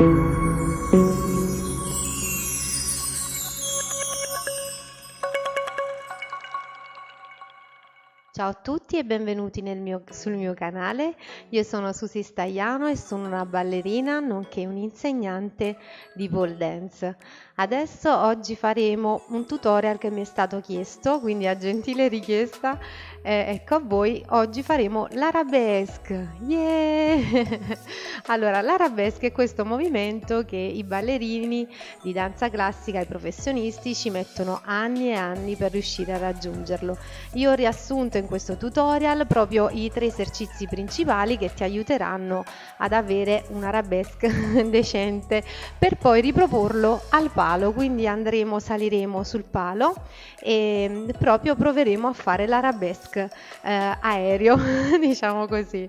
Ciao a tutti e benvenuti mio, sul mio canale. Io sono Susi Stagliano e sono una ballerina nonché un'insegnante di pole dance. Adesso oggi faremo un tutorial che mi è stato chiesto, quindi a gentile richiesta, eh, ecco a voi, oggi faremo l'arabesque. Yeah! allora, l'arabesque è questo movimento che i ballerini di danza classica, i professionisti, ci mettono anni e anni per riuscire a raggiungerlo. Io ho riassunto in questo tutorial proprio i tre esercizi principali che ti aiuteranno ad avere un arabesque decente per poi riproporlo al palo, quindi andremo, saliremo sul palo e proprio proveremo a fare l'arabesque eh, aereo, diciamo così.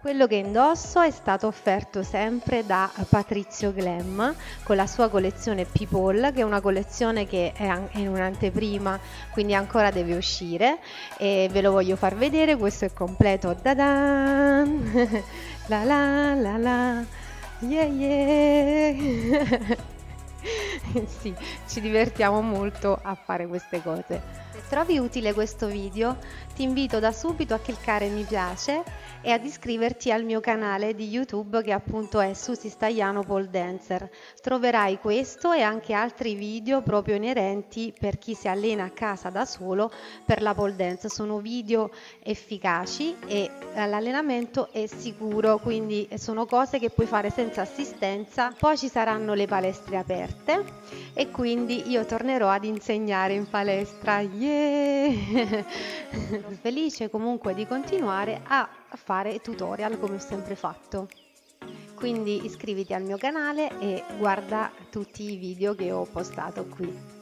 Quello che indosso è stato offerto sempre da Patrizio Glam con la sua collezione People, che è una collezione che è in un'anteprima, quindi ancora deve uscire e ve lo voglio far vedere, questo è completo. Da-dan! la la la la! Yeah yeah! sì, ci divertiamo molto a fare queste cose. Trovi utile questo video, ti invito da subito a cliccare mi piace e ad iscriverti al mio canale di YouTube che appunto è Susi Stagliano Pole Dancer. Troverai questo e anche altri video proprio inerenti per chi si allena a casa da solo per la pole dance. Sono video efficaci e l'allenamento è sicuro, quindi sono cose che puoi fare senza assistenza. Poi ci saranno le palestre aperte e quindi io tornerò ad insegnare in palestra. Yeah! Felice comunque di continuare a fare tutorial come ho sempre fatto. Quindi iscriviti al mio canale e guarda tutti i video che ho postato qui.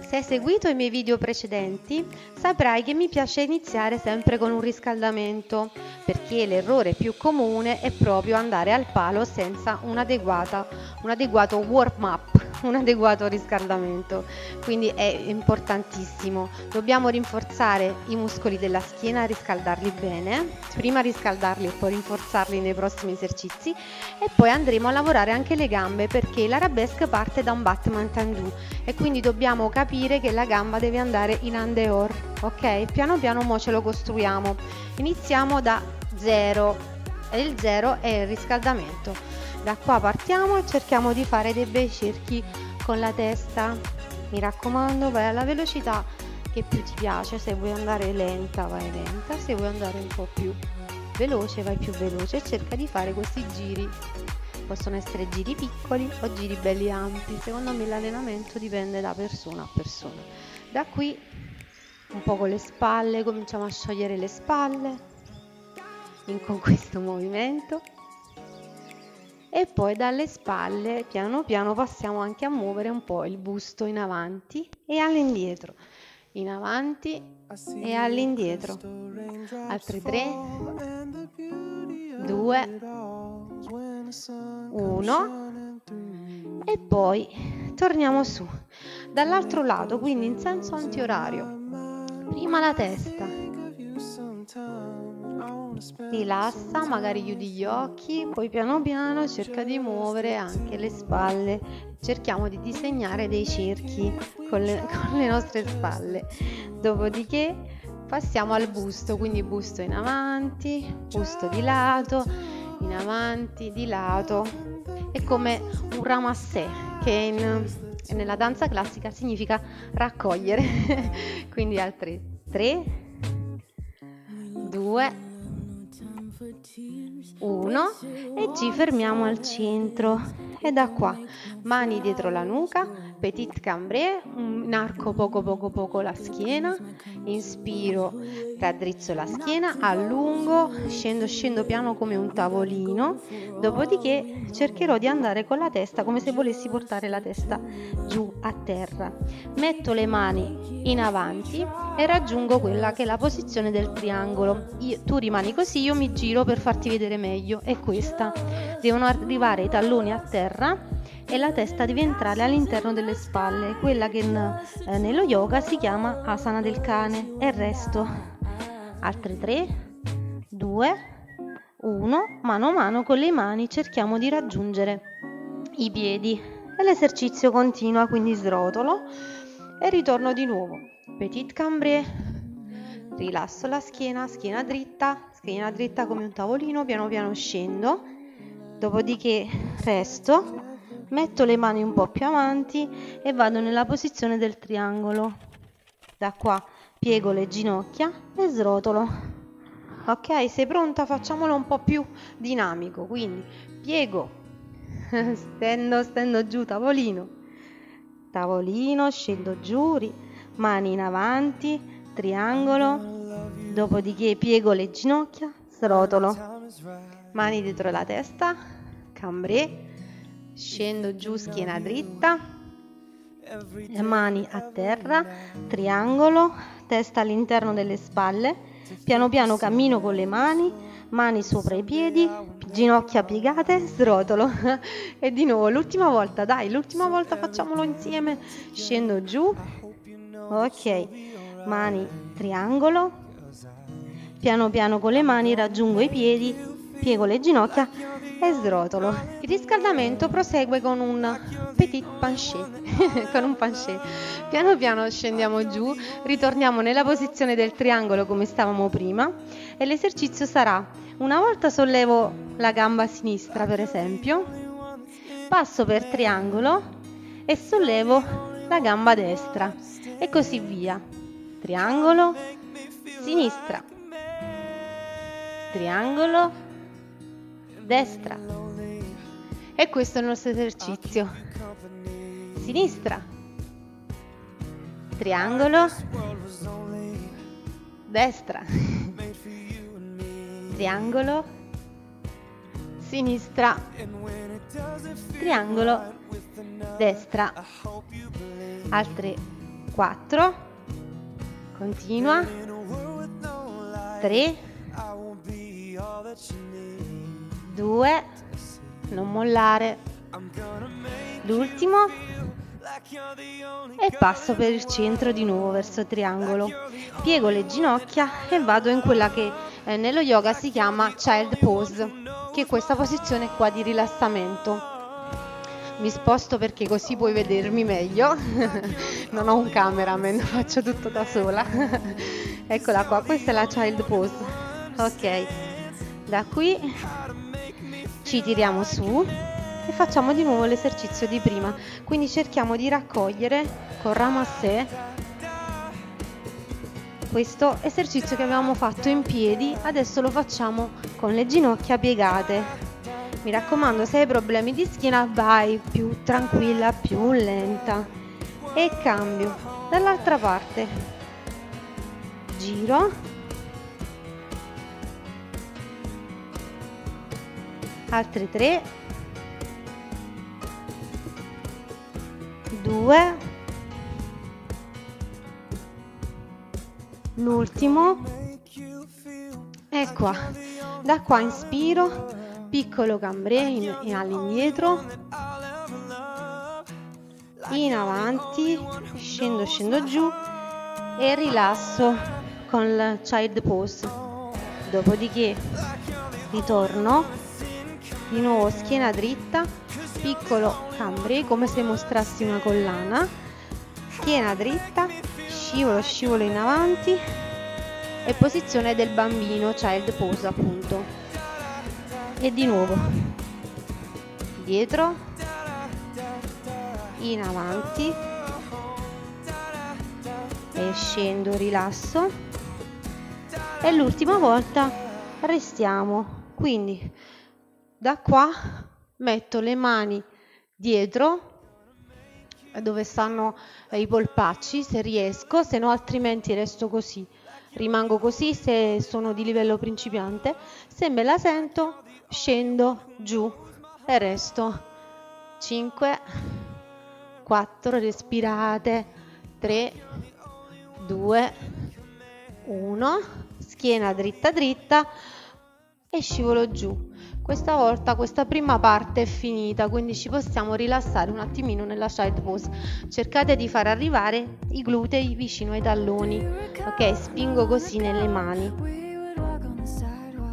Se hai seguito i miei video precedenti saprai che mi piace iniziare sempre con un riscaldamento perché l'errore più comune è proprio andare al palo senza un, un adeguato warm up un adeguato riscaldamento. Quindi è importantissimo. Dobbiamo rinforzare i muscoli della schiena riscaldarli bene. Prima riscaldarli e poi rinforzarli nei prossimi esercizi. E poi andremo a lavorare anche le gambe perché l'arabesque parte da un Batman Tandu. E quindi dobbiamo capire che la gamba deve andare in andeor ok? Piano piano mo ce lo costruiamo. Iniziamo da 0 e il 0 è il riscaldamento da qua partiamo e cerchiamo di fare dei bei cerchi con la testa. Mi raccomando vai alla velocità che più ti piace. Se vuoi andare lenta vai lenta. Se vuoi andare un po' più veloce vai più veloce. E cerca di fare questi giri. Possono essere giri piccoli o giri belli ampi. Secondo me l'allenamento dipende da persona a persona. Da qui un po' con le spalle cominciamo a sciogliere le spalle con questo movimento e poi dalle spalle piano piano passiamo anche a muovere un po' il busto in avanti e all'indietro. In avanti e all'indietro. altri 3 2 1 e poi torniamo su dall'altro lato quindi in senso antiorario. Prima la testa Rilassa, magari chiudi gli occhi, poi piano piano cerca di muovere anche le spalle. Cerchiamo di disegnare dei cerchi con le, con le nostre spalle. Dopodiché passiamo al busto, quindi busto in avanti, busto di lato, in avanti, di lato. È come un ramassè che in, nella danza classica significa raccogliere. quindi altri 3, 2, 1 e ci fermiamo al centro. E da qua. Mani dietro la nuca petit cambré un arco poco poco poco la schiena. Inspiro raddrizzo la schiena allungo scendo scendo piano come un tavolino. Dopodiché cercherò di andare con la testa come se volessi portare la testa giù a terra. Metto le mani in avanti e raggiungo quella che è la posizione del triangolo. Io, tu rimani così io mi giro per farti vedere meglio. È questa. Devono arrivare i talloni a terra e la testa deve entrare all'interno delle spalle, quella che in, eh, nello yoga si chiama asana del cane. E il resto? Altre 3 2 1 mano a mano con le mani cerchiamo di raggiungere i piedi. E l'esercizio continua quindi srotolo e ritorno di nuovo. Petit cambré rilasso la schiena schiena dritta schiena dritta come un tavolino piano piano scendo. Dopodiché resto metto le mani un po' più avanti e vado nella posizione del triangolo. Da qua piego le ginocchia e srotolo. Ok sei pronta? Facciamolo un po' più dinamico. Quindi piego. Stendo stendo giù tavolino. Tavolino scendo giù mani in avanti triangolo. Dopodiché piego le ginocchia srotolo. Mani dietro la testa cambré scendo giù schiena dritta mani a terra triangolo testa all'interno delle spalle piano piano cammino con le mani mani sopra i piedi ginocchia piegate srotolo. E di nuovo l'ultima volta dai l'ultima volta facciamolo insieme. scendo giù. ok. mani triangolo. Piano piano con le mani raggiungo i piedi piego le ginocchia e srotolo. Il riscaldamento prosegue con un petit penché, con un penché. Piano piano scendiamo giù, ritorniamo nella posizione del triangolo come stavamo prima e l'esercizio sarà una volta sollevo la gamba sinistra per esempio, passo per triangolo e sollevo la gamba destra e così via. Triangolo, sinistra, triangolo, destra. E questo è il nostro esercizio. Sinistra. Triangolo. Destra. Triangolo. Sinistra. Triangolo. Destra. Altre 4. Continua. 3 due, non mollare, l'ultimo e passo per il centro di nuovo verso triangolo. Piego le ginocchia e vado in quella che eh, nello yoga si chiama child pose, che è questa posizione qua di rilassamento. Mi sposto perché così puoi vedermi meglio. non ho un cameraman, faccio tutto da sola. Eccola qua, questa è la child pose. Ok, da qui ci tiriamo su e facciamo di nuovo l'esercizio di prima. Quindi cerchiamo di raccogliere con ramassé questo esercizio che avevamo fatto in piedi adesso lo facciamo con le ginocchia piegate. Mi raccomando se hai problemi di schiena vai più tranquilla più lenta. E cambio dall'altra parte. Giro altre 3 2 l'ultimo. E qua. Da qua inspiro piccolo cambré in, in all'indietro. In avanti scendo scendo giù e rilasso con il child pose. Dopodiché ritorno di nuovo schiena dritta piccolo cambre come se mostrassi una collana schiena dritta scivolo scivolo in avanti e posizione del bambino child pose appunto. E di nuovo dietro in avanti e scendo rilasso. E l'ultima volta restiamo. Quindi da qua metto le mani dietro dove stanno i polpacci se riesco se no altrimenti resto così. Rimango così se sono di livello principiante. Se me la sento scendo giù e resto. 5 4 respirate. 3 2 1 schiena dritta dritta e scivolo giù questa volta questa prima parte è finita, quindi ci possiamo rilassare un attimino nella side pose. Cercate di far arrivare i glutei vicino ai talloni. Ok, spingo così nelle mani.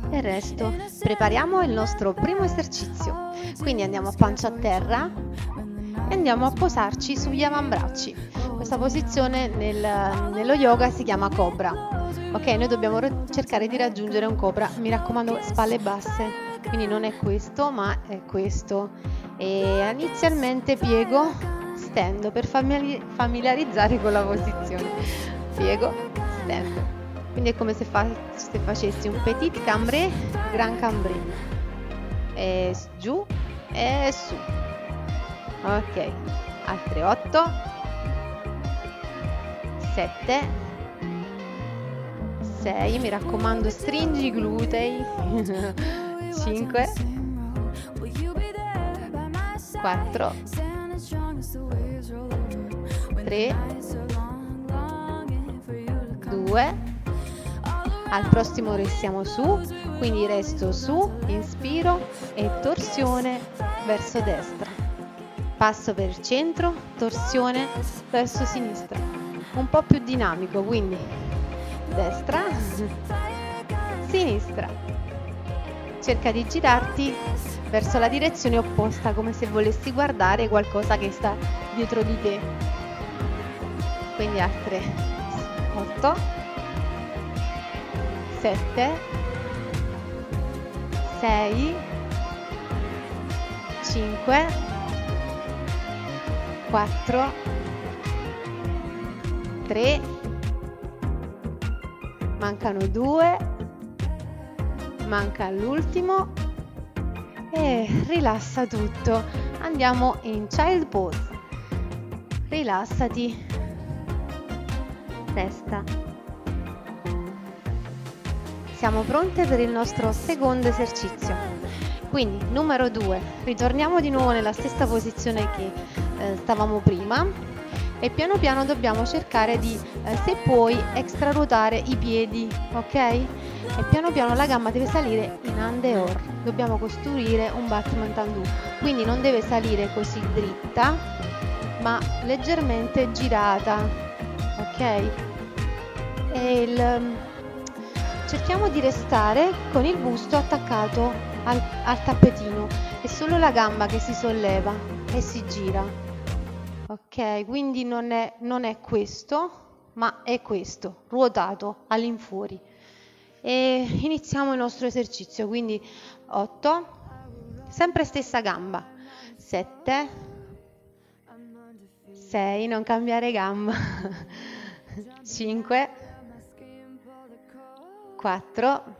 e il resto. Prepariamo il nostro primo esercizio. Quindi andiamo a pancia a terra e andiamo a posarci sugli avambracci. Questa posizione nel, nello yoga si chiama cobra. Ok, noi dobbiamo cercare di raggiungere un cobra, mi raccomando spalle basse, quindi non è questo ma è questo. E inizialmente piego, stendo per familiarizzare con la posizione. Piego, stendo. Quindi è come se, fa, se facessi un petit cambré, gran cambré. E giù e su. Ok, altre 8, 7, 6, mi raccomando stringi i glutei. 5, 4, 3, 2, al prossimo restiamo su, quindi resto su, inspiro e torsione verso destra. Passo per il centro, torsione verso sinistra. Un po' più dinamico, quindi destra, sinistra. Cerca di girarti verso la direzione opposta, come se volessi guardare qualcosa che sta dietro di te. Quindi altre 8 7 6 5 4 3 mancano 2 manca l'ultimo. E rilassa tutto. Andiamo in child pose. Rilassati. Testa siamo pronte per il nostro secondo esercizio. Quindi, numero 2, ritorniamo di nuovo nella stessa posizione che eh, stavamo prima e piano piano dobbiamo cercare di, eh, se puoi, extraruotare i piedi, ok? E piano piano la gamba deve salire in andeor. Dobbiamo costruire un Batman Tandu. Quindi non deve salire così dritta, ma leggermente girata, ok? E il cerchiamo di restare con il busto attaccato al, al tappetino è solo la gamba che si solleva e si gira ok quindi non è, non è questo ma è questo ruotato all'infuori. E iniziamo il nostro esercizio quindi 8 sempre stessa gamba. 7 6 non cambiare gamba. 5 4,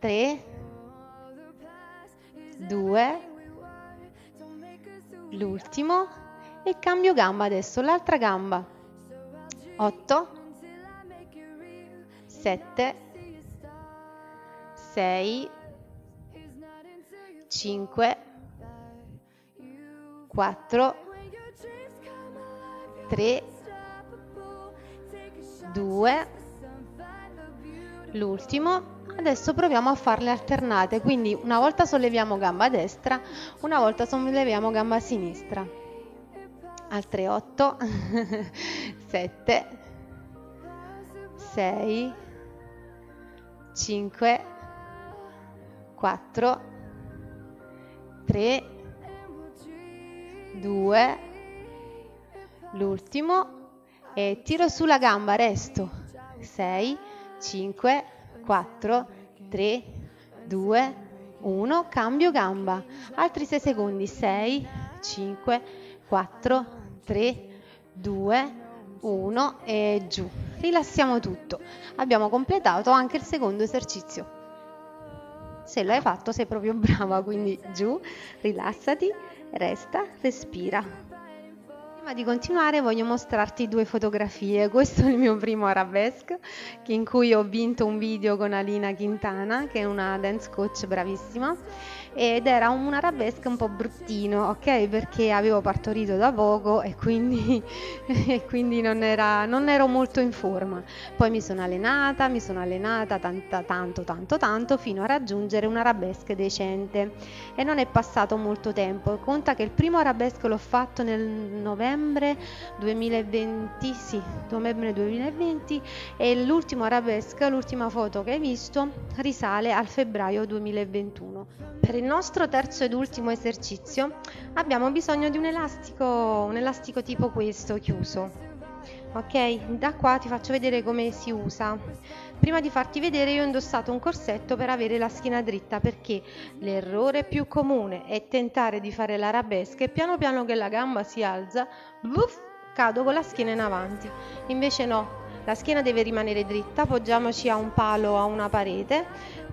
3, 2, l'ultimo. E cambio gamba adesso, l'altra gamba, 8, 7, 6, 5, 4, 3, 2, l'ultimo adesso proviamo a farle alternate quindi una volta solleviamo gamba destra una volta solleviamo gamba sinistra. Altre 8 7 6 5 4 3 2 l'ultimo e tiro sulla gamba resto 6 5, 4, 3, 2, 1, cambio gamba, altri 6 secondi, 6, 5, 4, 3, 2, 1 e giù. Rilassiamo tutto. Abbiamo completato anche il secondo esercizio. Se l'hai fatto sei proprio brava, quindi giù, rilassati, resta, respira. Prima di continuare voglio mostrarti due fotografie. Questo è il mio primo arabesque in cui ho vinto un video con Alina Quintana, che è una dance coach bravissima ed era un arabesque un po' bruttino, ok? Perché avevo partorito da poco e quindi, e quindi non, era, non, ero molto in forma. Poi mi sono allenata, mi sono allenata tanta, tanto, tanto, tanto fino a raggiungere un arabesque decente e non è passato molto tempo. Conta che il primo arabesque l'ho fatto nel novembre novembre 2020, sì, novembre 2020 e l'ultimo arabesque, l'ultima foto che hai visto risale al febbraio 2021. Per il nostro terzo ed ultimo esercizio abbiamo bisogno di un elastico, un elastico tipo questo chiuso. Ok da qua ti faccio vedere come si usa. Prima di farti vedere io ho indossato un corsetto per avere la schiena dritta perché l'errore più comune è tentare di fare l'arabesca e piano piano che la gamba si alza buff, cado con la schiena in avanti. Invece no la schiena deve rimanere dritta appoggiamoci a un palo o a una parete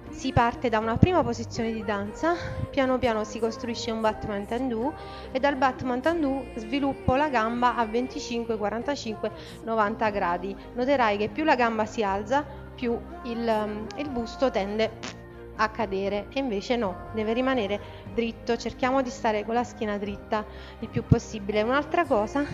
si parte da una prima posizione di danza, piano piano si costruisce un Batman Tandu e dal Batman Tandu sviluppo la gamba a 25, 45, 90 gradi. Noterai che più la gamba si alza, più il, il busto tende a cadere e invece no, deve rimanere dritto, cerchiamo di stare con la schiena dritta il più possibile. Un'altra cosa,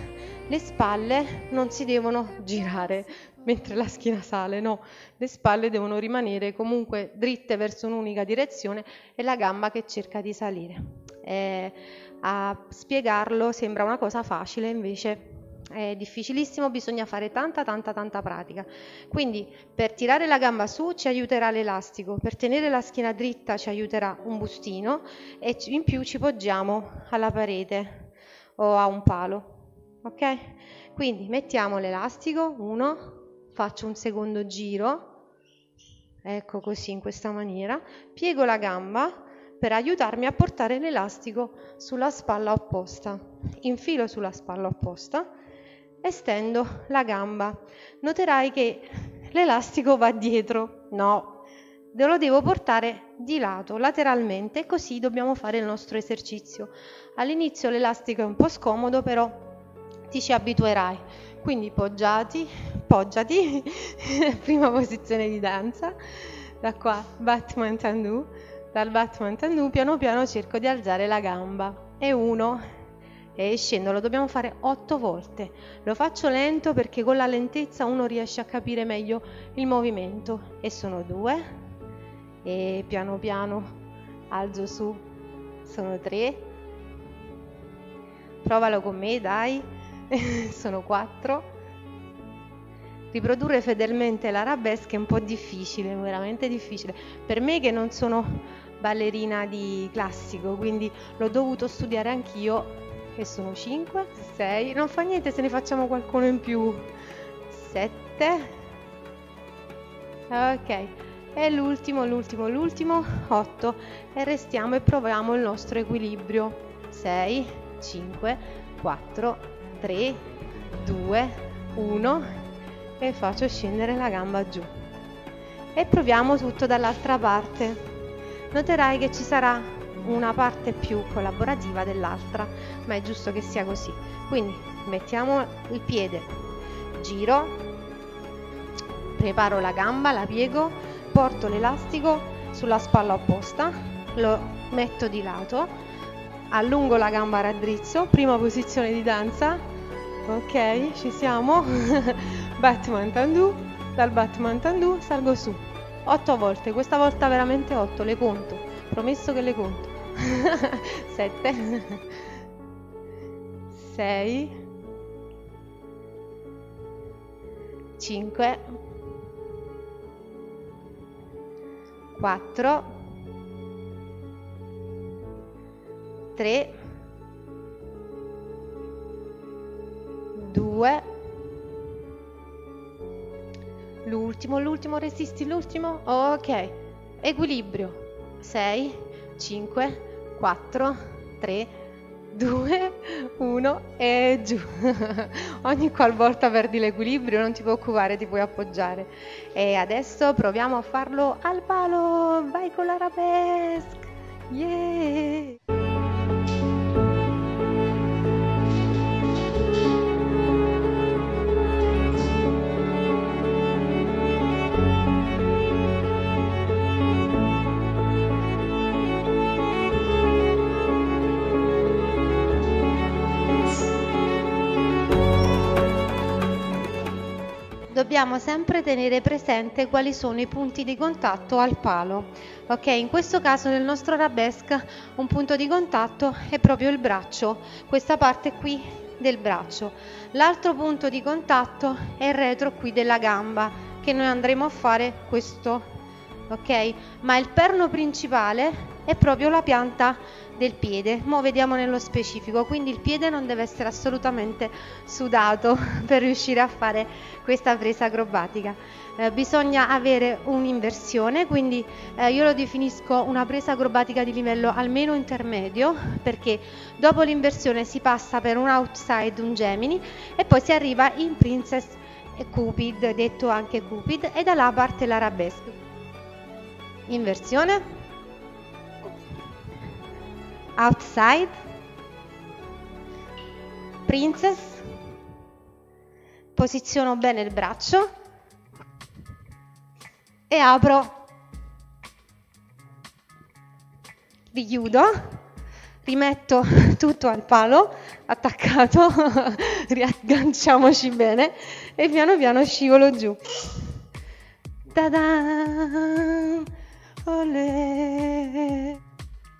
le spalle non si devono girare mentre la schiena sale, no, le spalle devono rimanere comunque dritte verso un'unica direzione e la gamba che cerca di salire. Eh, a spiegarlo sembra una cosa facile, invece è difficilissimo, bisogna fare tanta tanta tanta pratica. Quindi per tirare la gamba su ci aiuterà l'elastico, per tenere la schiena dritta ci aiuterà un bustino e in più ci poggiamo alla parete o a un palo. Ok? Quindi mettiamo l'elastico, uno, faccio un secondo giro, ecco così in questa maniera, piego la gamba per aiutarmi a portare l'elastico sulla spalla opposta. Infilo sulla spalla opposta e stendo la gamba. Noterai che l'elastico va dietro, no, lo devo portare di lato, lateralmente, così dobbiamo fare il nostro esercizio. All'inizio l'elastico è un po' scomodo, però ti ci abituerai. Quindi poggiati, poggiati, prima posizione di danza, da qua Batman Tandu, dal Batman Tandu piano piano cerco di alzare la gamba e uno e scendo, lo dobbiamo fare otto volte. Lo faccio lento perché con la lentezza uno riesce a capire meglio il movimento e sono due e piano piano alzo su, sono tre. Provalo con me, dai. sono quattro. Riprodurre fedelmente l'arabesca è un po' difficile, veramente difficile. Per me che non sono ballerina di classico, quindi l'ho dovuto studiare anch'io e sono 5, 6, non fa niente se ne facciamo qualcuno in più. 7. Ok. E l'ultimo, l'ultimo, l'ultimo, 8. E restiamo e proviamo il nostro equilibrio. 6, 5, 4, 3, 2, 1 e faccio scendere la gamba giù. E proviamo tutto dall'altra parte. Noterai che ci sarà una parte più collaborativa dell'altra, ma è giusto che sia così. Quindi mettiamo il piede, giro, preparo la gamba, la piego, porto l'elastico sulla spalla opposta, lo metto di lato, allungo la gamba raddrizzo, prima posizione di danza, ok ci siamo. Batman Tandu dal Batman Tandu salgo su. 8 volte questa volta veramente 8 le conto. Promesso che le conto. 7 6 5 4 3 2 l'ultimo l'ultimo resisti l'ultimo ok equilibrio 6 5 4 3 2 1 e giù. Ogni qualvolta perdi l'equilibrio non ti preoccupare ti puoi appoggiare. E adesso proviamo a farlo al palo. Vai con l'arabesque yeah dobbiamo sempre tenere presente quali sono i punti di contatto al palo. Ok, in questo caso nel nostro arabesque un punto di contatto è proprio il braccio, questa parte qui del braccio. L'altro punto di contatto è il retro qui della gamba che noi andremo a fare questo, ok? Ma il perno principale è proprio la pianta del piede. Mo vediamo nello specifico, quindi il piede non deve essere assolutamente sudato per riuscire a fare questa presa acrobatica. Eh, bisogna avere un'inversione, quindi eh, io lo definisco una presa acrobatica di livello almeno intermedio, perché dopo l'inversione si passa per un outside, un Gemini e poi si arriva in Princess Cupid, detto anche Cupid, e da là parte l'arabesque. Inversione outside, princess, posiziono bene il braccio e apro, richiudo, rimetto tutto al palo attaccato, riagganciamoci bene e piano piano scivolo giù. Ta-da! Olè!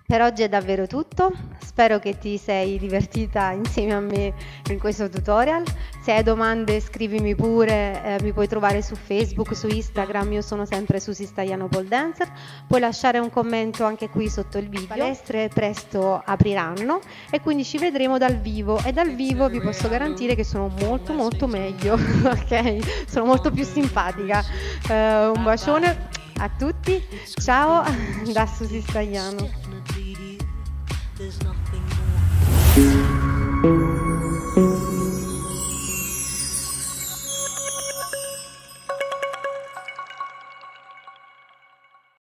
Per oggi è davvero tutto, spero che ti sei divertita insieme a me in questo tutorial. Se hai domande scrivimi pure, eh, mi puoi trovare su Facebook, su Instagram, io sono sempre su Sistaiano Pole Dancer. Puoi lasciare un commento anche qui sotto il video. Le palestre presto apriranno e quindi ci vedremo dal vivo e dal vivo vi posso garantire che sono molto molto meglio, ok? Sono molto più simpatica. Uh, un bacione a tutti, ciao da Susi Stagliano. Thank you.